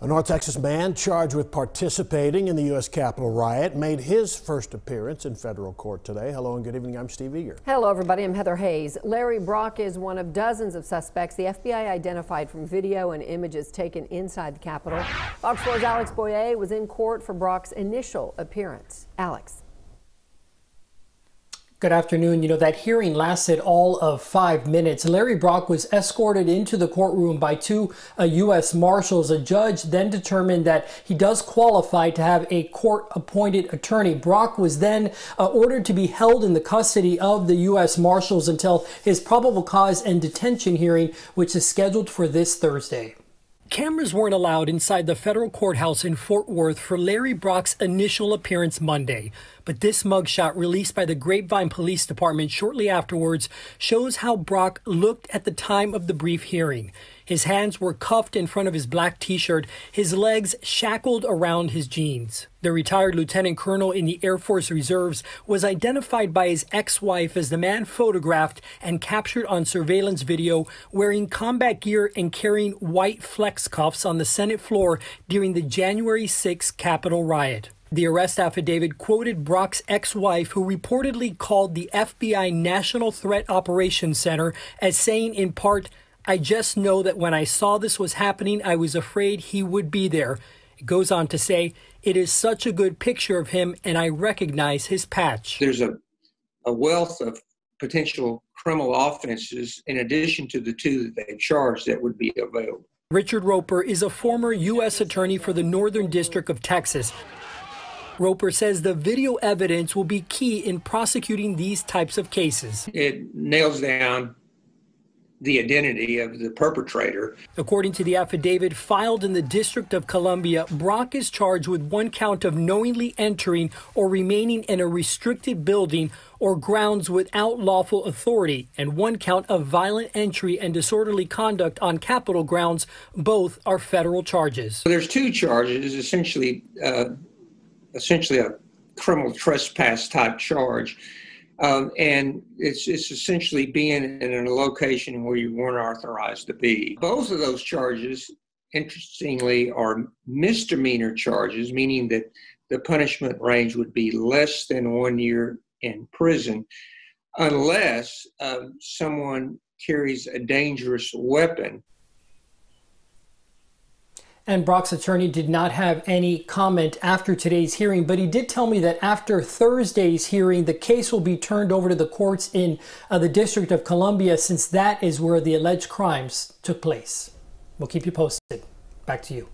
A North Texas man charged with participating in the U.S. Capitol riot made his first appearance in federal court today. Hello and good evening. I'm Steve Eagar. Hello, everybody. I'm Heather Hays. Larry Brock is one of dozens of suspects the FBI identified from video and images taken inside the Capitol. Fox 4's Alex Boyer was in court for Brock's initial appearance. Alex. Good afternoon. You know, that hearing lasted all of five minutes. Larry Brock was escorted into the courtroom by two uh, U.S. Marshals. A judge then determined that he does qualify to have a court appointed attorney. Brock was then uh, ordered to be held in the custody of the U.S. Marshals until his probable cause and detention hearing, which is scheduled for this Thursday. Cameras weren't allowed inside the federal courthouse in Fort Worth for Larry Brock's initial appearance Monday. But this mugshot released by the Grapevine Police Department shortly afterwards shows how Brock looked at the time of the brief hearing. His hands were cuffed in front of his black t shirt, his legs shackled around his jeans. The retired lieutenant colonel in the Air Force Reserves was identified by his ex wife as the man photographed and captured on surveillance video wearing combat gear and carrying white flex cuffs on the Senate floor during the January 6 Capitol riot. The arrest affidavit quoted Brock's ex wife, who reportedly called the FBI National Threat Operations Center, as saying in part, I just know that when I saw this was happening, I was afraid he would be there. Goes on to say, It is such a good picture of him, and I recognize his patch. There's a, a wealth of potential criminal offenses in addition to the two that they charged that would be available. Richard Roper is a former U.S. Attorney for the Northern District of Texas. Roper says the video evidence will be key in prosecuting these types of cases. It nails down the identity of the perpetrator. According to the affidavit filed in the District of Columbia, Brock is charged with one count of knowingly entering or remaining in a restricted building or grounds without lawful authority, and one count of violent entry and disorderly conduct on Capitol grounds. Both are federal charges. There's two charges, essentially uh, essentially a criminal trespass type charge. Um, and it's, it's essentially being in a location where you weren't authorized to be. Both of those charges, interestingly, are misdemeanor charges, meaning that the punishment range would be less than one year in prison unless um, someone carries a dangerous weapon and Brock's attorney did not have any comment after today's hearing, but he did tell me that after Thursday's hearing, the case will be turned over to the courts in uh, the District of Columbia since that is where the alleged crimes took place. We'll keep you posted. Back to you.